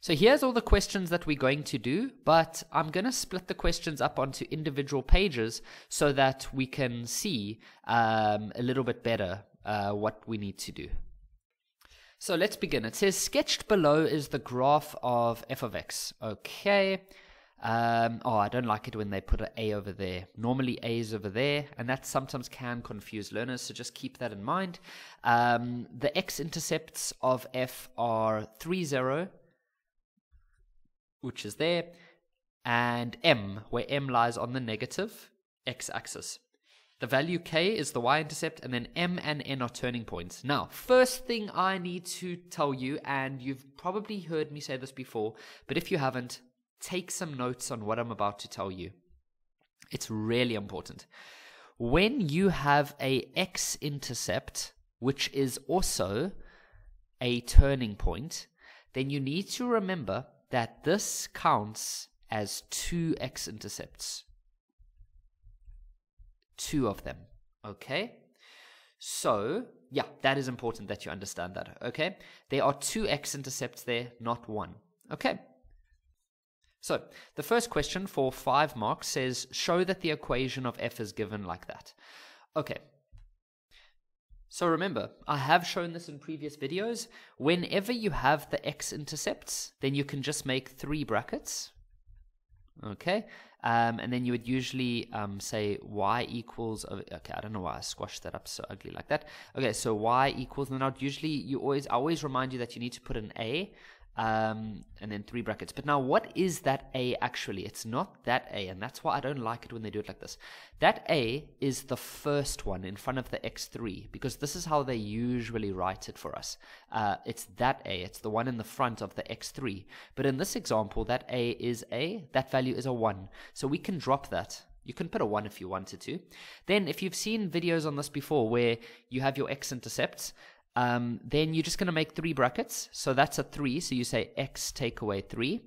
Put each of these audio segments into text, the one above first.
So here's all the questions that we're going to do, but I'm going to split the questions up onto individual pages so that we can see um, a little bit better uh, what we need to do. So let's begin. It says sketched below is the graph of f of x. Okay. Um, oh, I don't like it when they put an A over there. Normally A is over there, and that sometimes can confuse learners, so just keep that in mind. Um, the x-intercepts of f are 3, 0, which is there, and m, where m lies on the negative x-axis. The value k is the y-intercept, and then m and n are turning points. Now, first thing I need to tell you, and you've probably heard me say this before, but if you haven't, take some notes on what I'm about to tell you. It's really important. When you have a x-intercept, which is also a turning point, then you need to remember that this counts as two x-intercepts. Two of them. Okay? So, yeah, that is important that you understand that. Okay? There are two x-intercepts there, not one. Okay? So, the first question for five marks says, show that the equation of f is given like that. Okay, so remember, I have shown this in previous videos. Whenever you have the x-intercepts, then you can just make three brackets. Okay, um, and then you would usually um, say y equals, okay, I don't know why I squashed that up so ugly like that. Okay, so y equals, and I'd usually, you always, I always remind you that you need to put an a um, and then three brackets. But now, what is that A actually? It's not that A, and that's why I don't like it when they do it like this. That A is the first one in front of the X3, because this is how they usually write it for us. Uh, it's that A, it's the one in the front of the X3. But in this example, that A is A, that value is a 1. So we can drop that. You can put a 1 if you wanted to. Then, if you've seen videos on this before where you have your x-intercepts, um, then you're just going to make three brackets. So that's a 3. So you say x take away 3.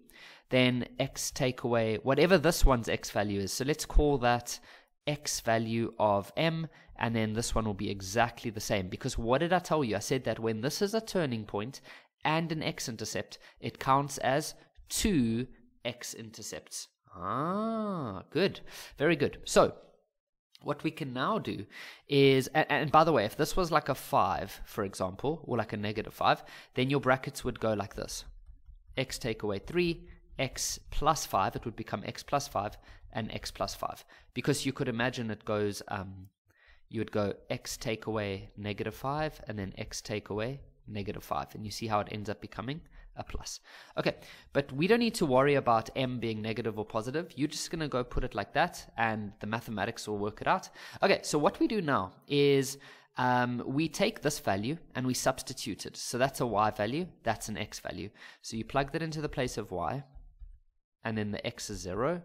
Then x take away whatever this one's x value is. So let's call that x value of m. And then this one will be exactly the same. Because what did I tell you? I said that when this is a turning point and an x-intercept, it counts as two x-intercepts. Ah, good. Very good. So what we can now do is, and, and, by the way, if this was like a 5, for example, or like a negative 5, then your brackets would go like this. x take away 3, x plus 5, it would become x plus 5, and x plus 5. Because you could imagine it goes, um, you would go x take away negative 5, and then x take away negative 5. And you see how it ends up becoming a plus. Okay, but we don't need to worry about m being negative or positive. You're just going to go put it like that, and the mathematics will work it out. Okay, so what we do now is um, we take this value and we substitute it. So that's a y value, that's an x value. So you plug that into the place of y, and then the x is 0.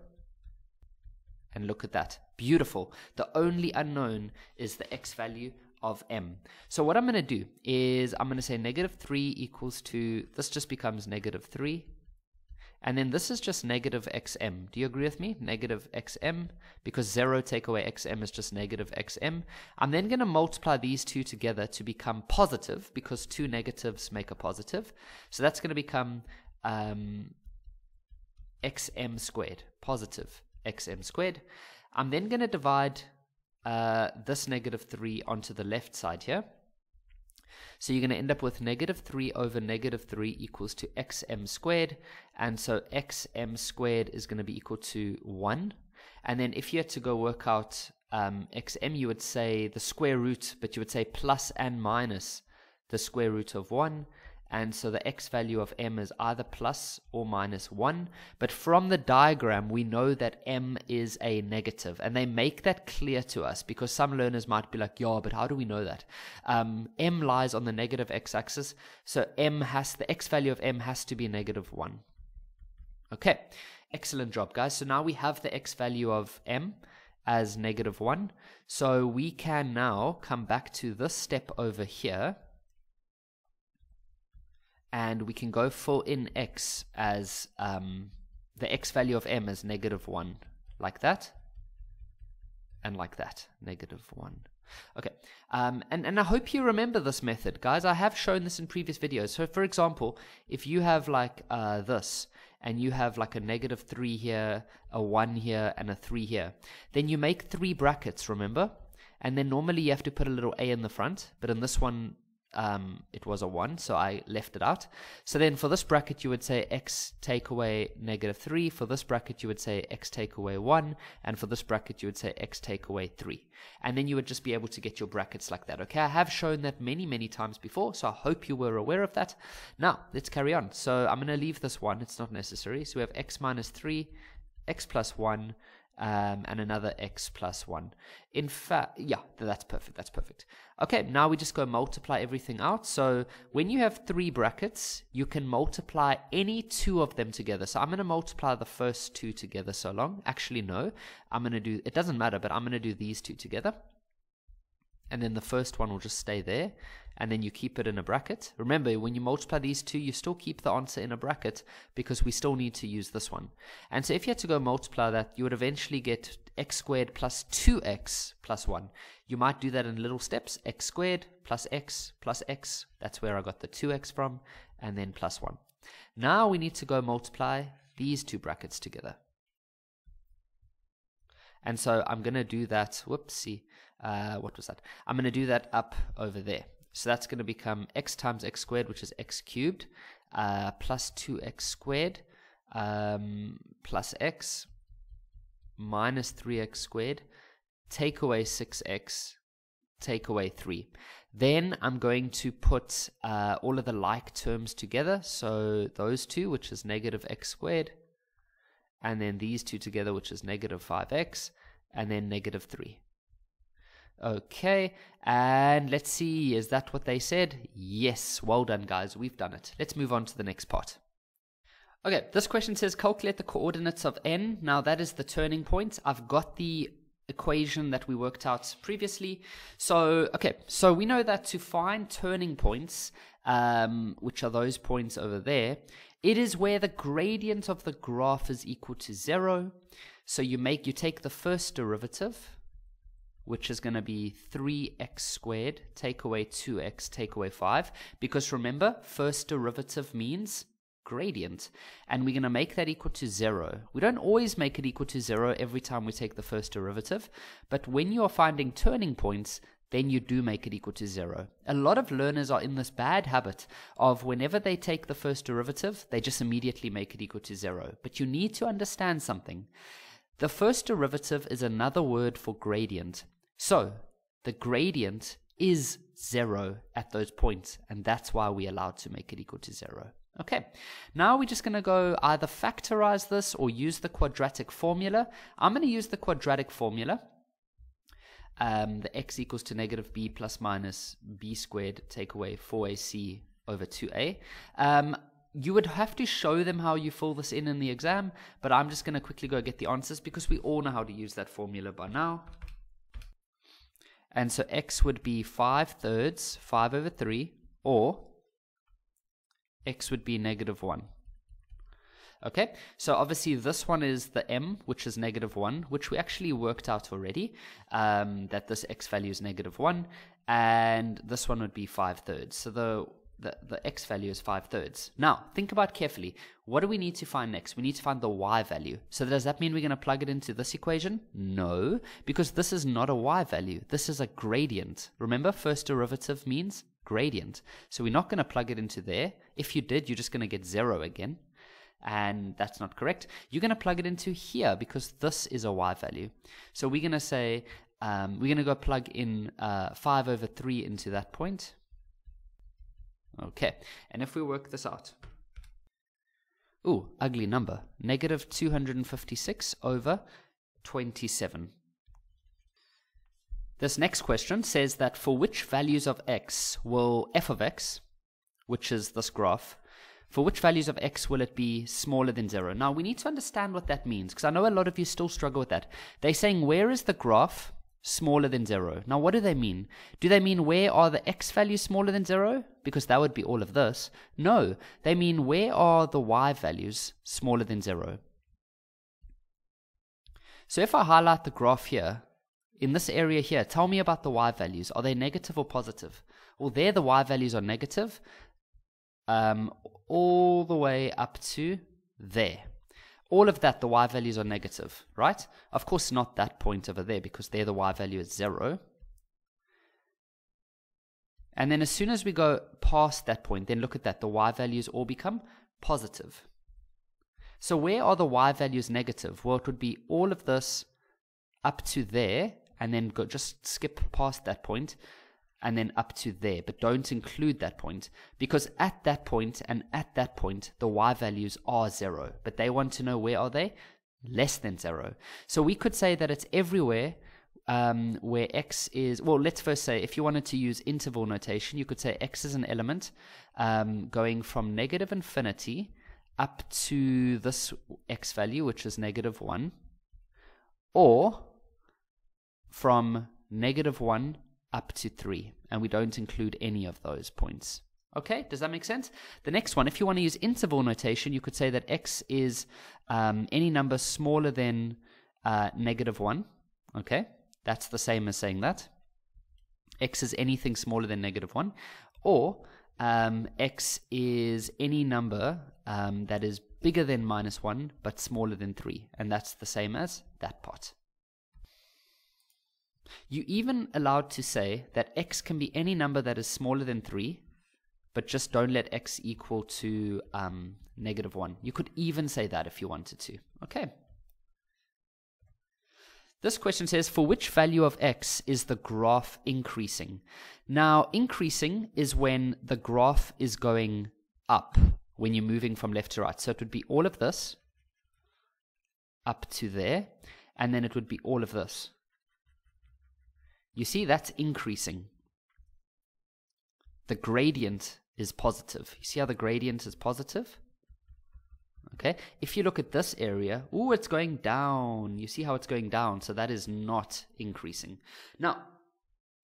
And look at that. Beautiful. The only unknown is the x value of m. So what I'm going to do is I'm going to say negative 3 equals to, this just becomes negative 3. And then this is just negative xm. Do you agree with me? Negative xm, because 0 take away xm is just negative xm. I'm then going to multiply these two together to become positive, because two negatives make a positive. So that's going to become um, xm squared, positive xm squared. I'm then going to divide uh, this negative 3 onto the left side here. So you're going to end up with negative 3 over negative 3 equals to xm squared. And so xm squared is going to be equal to 1. And then if you had to go work out um, xm, you would say the square root, but you would say plus and minus the square root of 1 and so the x value of m is either plus or minus 1. But from the diagram, we know that m is a negative, and they make that clear to us because some learners might be like, yeah, but how do we know that? Um, m lies on the negative x-axis, so m has the x value of m has to be negative 1. Okay, excellent job, guys. So now we have the x value of m as negative 1. So we can now come back to this step over here and we can go full in x as um, the x value of m as negative 1, like that, and like that, negative 1. Okay, um, and, and I hope you remember this method, guys. I have shown this in previous videos. So, for example, if you have like uh, this, and you have like a negative 3 here, a 1 here, and a 3 here, then you make three brackets, remember? And then normally you have to put a little a in the front, but in this one, um, it was a 1, so I left it out. So then for this bracket, you would say x take away negative 3. For this bracket, you would say x take away 1. And for this bracket, you would say x take away 3. And then you would just be able to get your brackets like that. Okay, I have shown that many, many times before, so I hope you were aware of that. Now, let's carry on. So I'm going to leave this 1. It's not necessary. So we have x minus 3, x plus 1, um, and another x plus 1. In fact, yeah, that's perfect. That's perfect. Okay, now we just go multiply everything out. So when you have three brackets, you can multiply any two of them together. So I'm going to multiply the first two together so long. Actually, no, I'm going to do, it doesn't matter, but I'm going to do these two together. And then the first one will just stay there and then you keep it in a bracket. Remember, when you multiply these two, you still keep the answer in a bracket because we still need to use this one. And so if you had to go multiply that, you would eventually get x squared plus 2x plus 1. You might do that in little steps, x squared plus x plus x. That's where I got the 2x from, and then plus 1. Now we need to go multiply these two brackets together. And so I'm going to do that, whoopsie, uh, what was that? I'm going to do that up over there. So that's going to become x times x squared, which is x cubed, uh, plus 2x squared um, plus x minus 3x squared, take away 6x, take away 3. Then I'm going to put uh, all of the like terms together. So those two, which is negative x squared, and then these two together, which is negative 5x, and then negative 3. Okay, and let's see, is that what they said? Yes, well done, guys, we've done it. Let's move on to the next part. Okay, this question says calculate the coordinates of n. Now, that is the turning point. I've got the equation that we worked out previously. So, okay, so we know that to find turning points, um, which are those points over there, it is where the gradient of the graph is equal to zero. So you make you take the first derivative, which is going to be 3x squared, take away 2x, take away 5. Because remember, first derivative means gradient. And we're going to make that equal to 0. We don't always make it equal to 0 every time we take the first derivative. But when you are finding turning points, then you do make it equal to 0. A lot of learners are in this bad habit of whenever they take the first derivative, they just immediately make it equal to 0. But you need to understand something. The first derivative is another word for gradient. So the gradient is zero at those points, and that's why we're allowed to make it equal to zero. Okay, now we're just going to go either factorize this or use the quadratic formula. I'm going to use the quadratic formula. Um, the x equals to negative b plus minus b squared take away 4ac over 2a. Um, you would have to show them how you fill this in in the exam, but I'm just going to quickly go get the answers because we all know how to use that formula by now. And so x would be 5 thirds, 5 over 3, or x would be negative 1. Okay, so obviously this one is the m, which is negative 1, which we actually worked out already, um, that this x value is negative 1, and this one would be 5 thirds. So the the, the x value is 5 thirds. Now, think about carefully. What do we need to find next? We need to find the y value. So does that mean we're going to plug it into this equation? No, because this is not a y value. This is a gradient. Remember, first derivative means gradient. So we're not going to plug it into there. If you did, you're just going to get 0 again. And that's not correct. You're going to plug it into here because this is a y value. So we're going to say, um, we're going to go plug in uh, 5 over 3 into that point Okay, and if we work this out, ooh, ugly number, negative 256 over 27. This next question says that for which values of x will f of x, which is this graph, for which values of x will it be smaller than 0? Now, we need to understand what that means, because I know a lot of you still struggle with that. They're saying, where is the graph smaller than 0. Now, what do they mean? Do they mean where are the x values smaller than 0? Because that would be all of this. No, they mean where are the y values smaller than 0? So if I highlight the graph here, in this area here, tell me about the y values. Are they negative or positive? Well, there the y values are negative, um, all the way up to there. All of that, the y values are negative, right? Of course, not that point over there because there the y value is 0. And then as soon as we go past that point, then look at that, the y values all become positive. So where are the y values negative? Well, it would be all of this up to there, and then go just skip past that point, and then up to there, but don't include that point because at that point and at that point the y values are zero, but they want to know where are they? Less than zero. So we could say that it's everywhere um, where x is, well, let's first say if you wanted to use interval notation, you could say x is an element um, going from negative infinity up to this x value, which is negative 1, or from negative 1 up to 3, and we don't include any of those points. Okay, does that make sense? The next one, if you want to use interval notation, you could say that x is um, any number smaller than uh, negative 1. Okay, that's the same as saying that. x is anything smaller than negative 1. Or um, x is any number um, that is bigger than minus 1 but smaller than 3. And that's the same as that part. You even allowed to say that x can be any number that is smaller than 3, but just don't let x equal to um, negative 1. You could even say that if you wanted to. Okay. This question says, for which value of x is the graph increasing? Now, increasing is when the graph is going up, when you're moving from left to right. So it would be all of this up to there, and then it would be all of this you see, that's increasing. The gradient is positive. You see how the gradient is positive? Okay, if you look at this area, oh, it's going down. You see how it's going down, so that is not increasing. Now,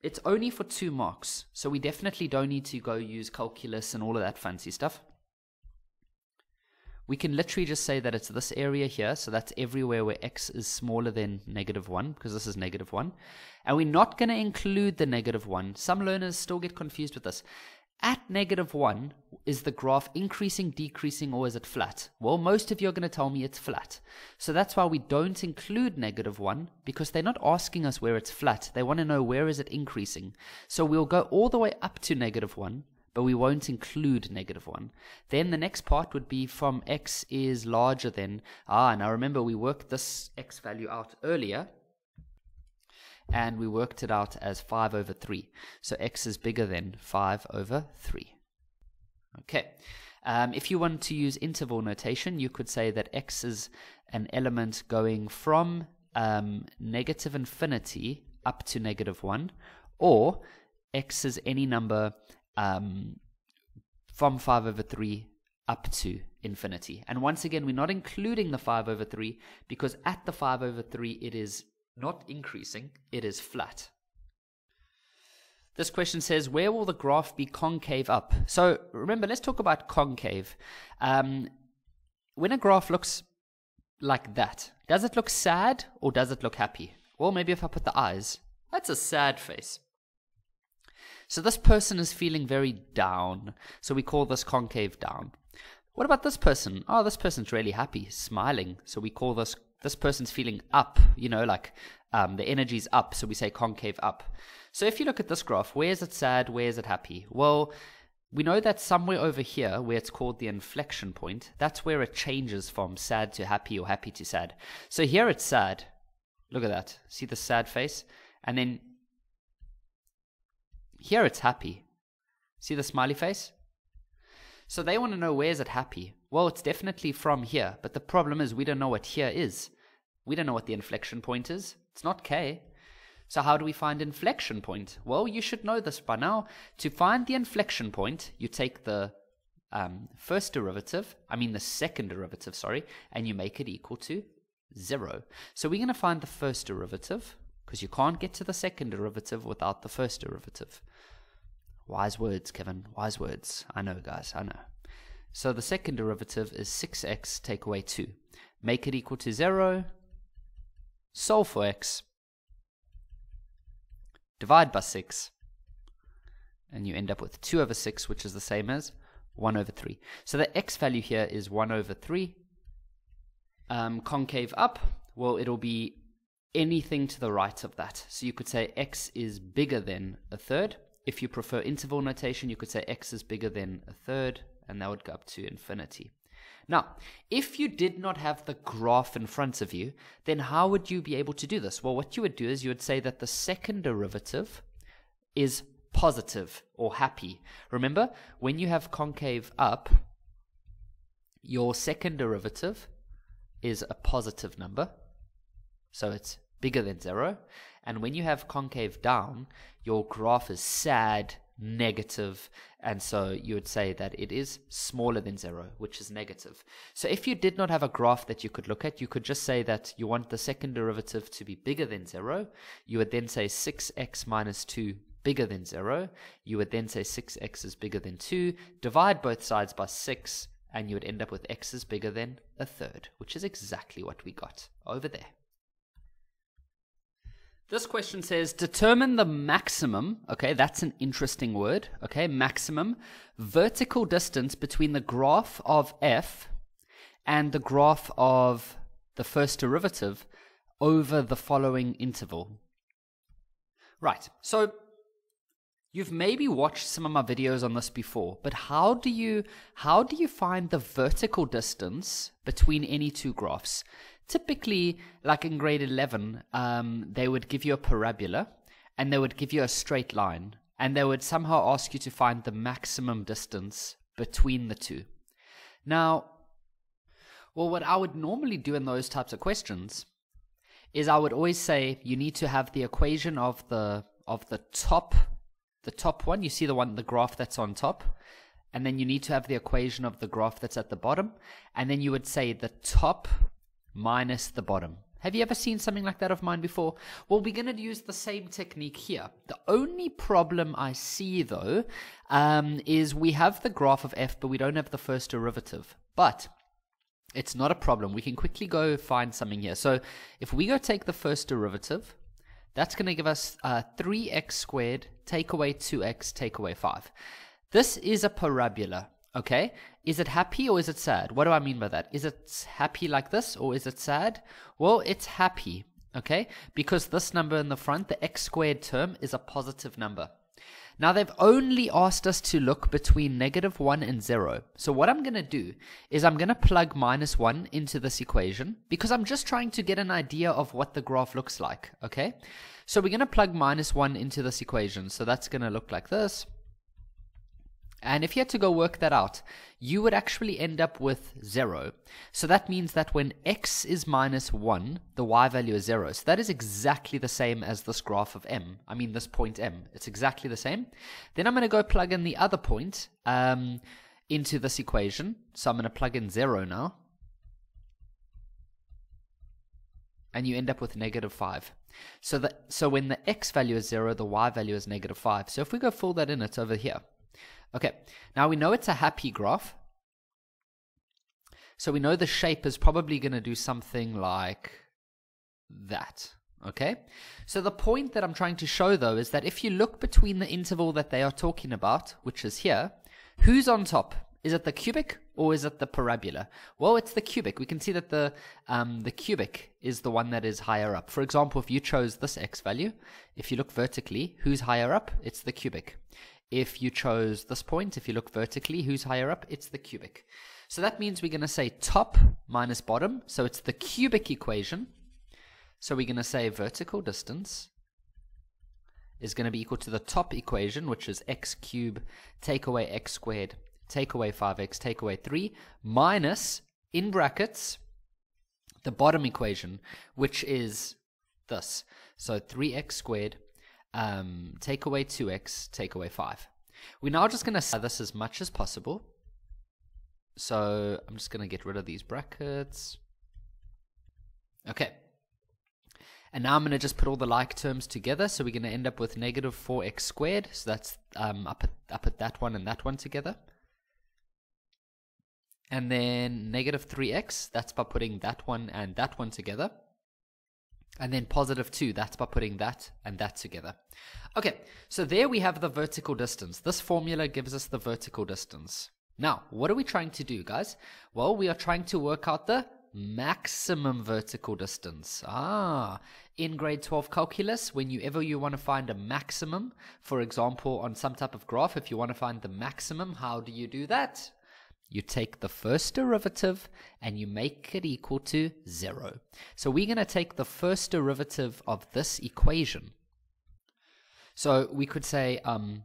it's only for two marks, so we definitely don't need to go use calculus and all of that fancy stuff we can literally just say that it's this area here, so that's everywhere where x is smaller than negative 1, because this is negative 1. And we're not going to include the negative 1. Some learners still get confused with this. At negative 1, is the graph increasing, decreasing, or is it flat? Well, most of you are going to tell me it's flat. So that's why we don't include negative 1, because they're not asking us where it's flat. They want to know where is it increasing. So we'll go all the way up to negative 1, but we won't include negative 1. Then the next part would be from x is larger than, ah, now remember we worked this x value out earlier, and we worked it out as 5 over 3. So x is bigger than 5 over 3. Okay. Um, if you want to use interval notation, you could say that x is an element going from um, negative infinity up to negative 1, or x is any number um, from 5 over 3 up to infinity. And once again, we're not including the 5 over 3 because at the 5 over 3 it is not increasing, it is flat. This question says, where will the graph be concave up? So remember, let's talk about concave. Um, when a graph looks like that, does it look sad or does it look happy? Well, maybe if I put the eyes, that's a sad face. So this person is feeling very down. So we call this concave down. What about this person? Oh, this person's really happy, smiling. So we call this this person's feeling up. You know, like um, the energy's up. So we say concave up. So if you look at this graph, where is it sad? Where is it happy? Well, we know that somewhere over here, where it's called the inflection point, that's where it changes from sad to happy or happy to sad. So here it's sad. Look at that. See the sad face? And then here it's happy. See the smiley face? So they want to know where's it happy? Well, it's definitely from here, but the problem is we don't know what here is. We don't know what the inflection point is. It's not K. So how do we find inflection point? Well, you should know this by now. To find the inflection point, you take the um, first derivative, I mean the second derivative, sorry, and you make it equal to zero. So we're going to find the first derivative, because you can't get to the second derivative without the first derivative. Wise words, Kevin. Wise words. I know, guys. I know. So the second derivative is 6x take away 2. Make it equal to 0. Solve for x. divide by 6, and you end up with 2 over 6, which is the same as 1 over 3. So the x value here is 1 over 3. Um, concave up, well, it'll be anything to the right of that. So you could say x is bigger than a third. If you prefer interval notation, you could say x is bigger than a third, and that would go up to infinity. Now, if you did not have the graph in front of you, then how would you be able to do this? Well, what you would do is you would say that the second derivative is positive or happy. Remember, when you have concave up, your second derivative is a positive number. So it's bigger than zero. And when you have concave down, your graph is sad, negative, and so you would say that it is smaller than zero, which is negative. So if you did not have a graph that you could look at, you could just say that you want the second derivative to be bigger than zero. You would then say 6x minus 2 bigger than 0, you would then say 6x is bigger than 2, divide both sides by 6, and you would end up with x is bigger than a third, which is exactly what we got over there. This question says determine the maximum, okay, that's an interesting word, okay, maximum vertical distance between the graph of f and the graph of the first derivative over the following interval. Right, so You've maybe watched some of my videos on this before, but how do you how do you find the vertical distance between any two graphs? Typically, like in grade 11, um, they would give you a parabola and they would give you a straight line and they would somehow ask you to find the maximum distance between the two. Now, well, what I would normally do in those types of questions is I would always say you need to have the equation of the of the top the top one, you see the one, the graph that's on top, and then you need to have the equation of the graph that's at the bottom, and then you would say the top minus the bottom. Have you ever seen something like that of mine before? Well, we're going to use the same technique here. The only problem I see, though, um, is we have the graph of f, but we don't have the first derivative. But it's not a problem. We can quickly go find something here. So if we go take the first derivative, that's going to give us uh, 3x squared, take away 2x, take away 5. This is a parabola, okay? Is it happy or is it sad? What do I mean by that? Is it happy like this or is it sad? Well, it's happy, okay? Because this number in the front, the x squared term, is a positive number. Now they've only asked us to look between negative 1 and 0. So what I'm going to do is I'm going to plug minus 1 into this equation because I'm just trying to get an idea of what the graph looks like, okay? So we're going to plug minus 1 into this equation. So that's going to look like this. And if you had to go work that out, you would actually end up with 0. So that means that when x is minus 1, the y value is 0. So that is exactly the same as this graph of m. I mean this point m. It's exactly the same. Then I'm going to go plug in the other point um, into this equation. So I'm going to plug in 0 now. And you end up with negative 5. So that so when the x value is 0, the y value is negative 5. So if we go fill that in, it's over here. Okay, now we know it's a happy graph. So we know the shape is probably going to do something like that. Okay, so the point that I'm trying to show though is that if you look between the interval that they are talking about, which is here, who's on top? Is it the cubic or is it the parabola? Well, it's the cubic. We can see that the um, the cubic is the one that is higher up. For example, if you chose this x value, if you look vertically, who's higher up? It's the cubic. If you chose this point, if you look vertically, who's higher up? It's the cubic. So that means we're going to say top minus bottom. So it's the cubic equation. So we're going to say vertical distance is going to be equal to the top equation, which is x cubed take away x squared, take away 5x, take away 3, minus, in brackets, the bottom equation, which is this. So 3x squared um, take away 2x, take away 5. We're now just going to set this as much as possible. So I'm just going to get rid of these brackets. Okay. And now I'm going to just put all the like terms together. So we're going to end up with negative 4x squared. So that's, um, I, put, I put that one and that one together. And then negative 3x, that's by putting that one and that one together. And then positive 2, that's by putting that and that together. Okay, so there we have the vertical distance. This formula gives us the vertical distance. Now, what are we trying to do, guys? Well, we are trying to work out the maximum vertical distance. Ah, in grade 12 calculus, whenever you want to find a maximum, for example, on some type of graph, if you want to find the maximum, how do you do that? You take the first derivative and you make it equal to zero. So we're going to take the first derivative of this equation. So we could say um,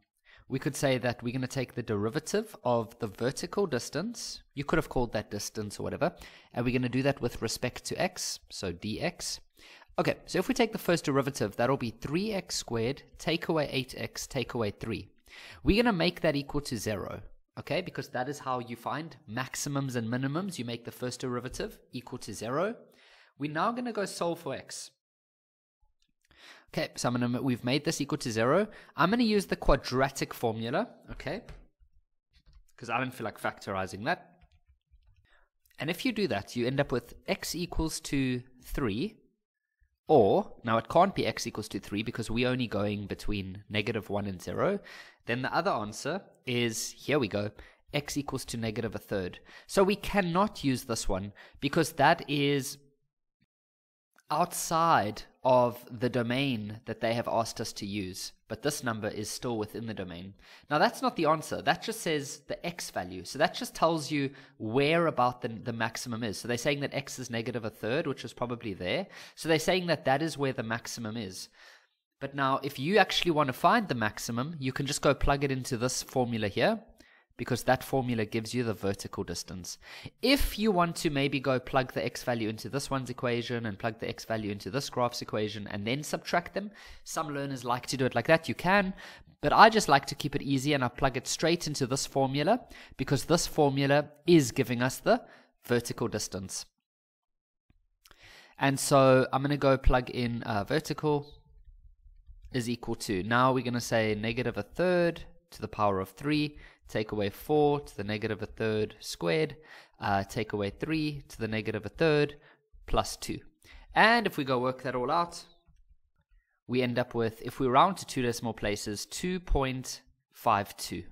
we could say that we're going to take the derivative of the vertical distance. You could have called that distance or whatever. And we're going to do that with respect to x, so dx. Okay, so if we take the first derivative, that'll be 3x squared, take away 8x, take away 3. We're going to make that equal to 0, okay? Because that is how you find maximums and minimums. You make the first derivative equal to 0. We're now going to go solve for x. Okay, so I'm gonna, we've made this equal to zero. I'm going to use the quadratic formula, okay? Because I don't feel like factorizing that. And if you do that, you end up with x equals to 3, or, now it can't be x equals to 3 because we're only going between negative 1 and 0. Then the other answer is, here we go, x equals to negative a third. So we cannot use this one because that is outside of the domain that they have asked us to use, but this number is still within the domain. Now, that's not the answer. That just says the x value. So that just tells you where about the, the maximum is. So they're saying that x is negative a third, which is probably there. So they're saying that that is where the maximum is. But now, if you actually want to find the maximum, you can just go plug it into this formula here because that formula gives you the vertical distance. If you want to maybe go plug the x value into this one's equation and plug the x value into this graph's equation and then subtract them, some learners like to do it like that, you can, but I just like to keep it easy and I plug it straight into this formula because this formula is giving us the vertical distance. And so I'm going to go plug in uh, vertical is equal to, now we're going to say negative a third to the power of 3 take away 4 to the negative a third squared, uh, take away 3 to the negative a third, plus 2. And if we go work that all out, we end up with, if we round to two decimal places, 2.52.